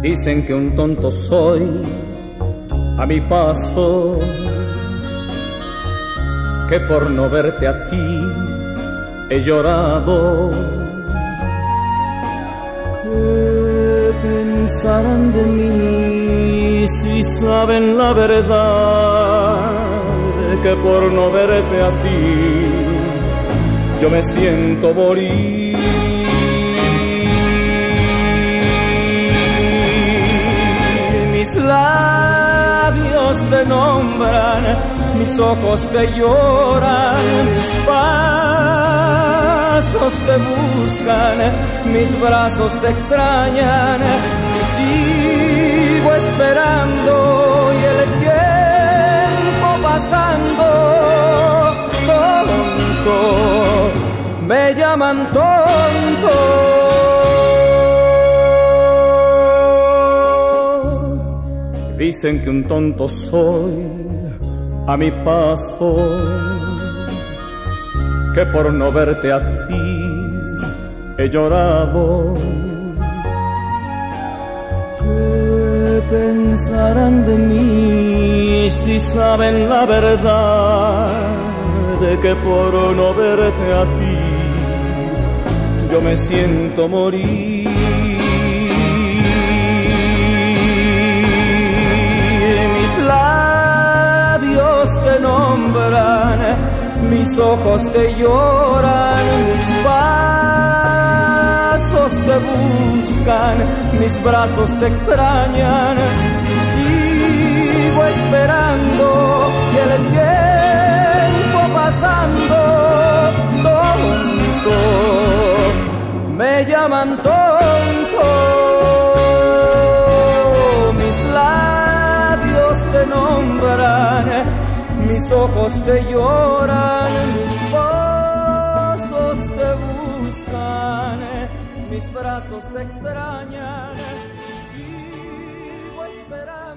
Dicen que un tonto soy a mi paso, que por no verte a ti he llorado. ¿Qué pensarán de mí si saben la verdad? Que por no verte a ti yo me siento morir. Labios te nombran, mis ojos te lloran, mis pasos te buscan, mis brazos te extrañan, y sigo esperando y el tiempo pasando, tonto, me llaman tonto. Dicen que un tonto soy a mi paso, que por no verte a ti he llorado. ¿Qué pensarán de mí si saben la verdad de que por no verte a ti yo me siento morir? Mis ojos te lloran, mis pasos te buscan, mis brazos te extrañan. Sigo esperando y el tiempo pasando, tonto, me llaman tonto. Mis ojos te lloran, mis pasos te buscan, mis brazos te extrañan. Sigo esperando